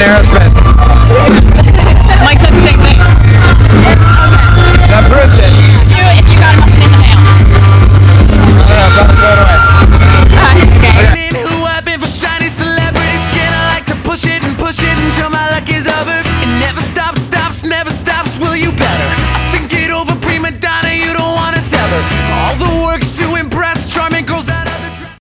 Aerosmith.